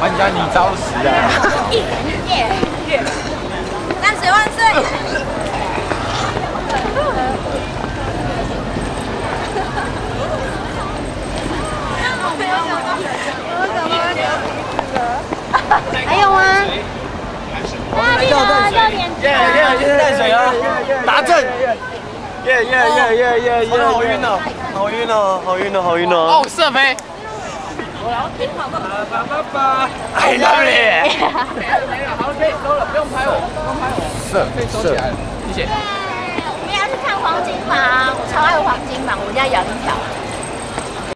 玩家，你招死啊！三十万岁！还有吗？耶耶耶耶耶耶！好晕哦，好晕哦，好晕哦，好晕哦！哦，射飞！爸爸爸，I love you！没了，好，可以收了，不用拍我，不用拍我，射可以收起来了，谢谢。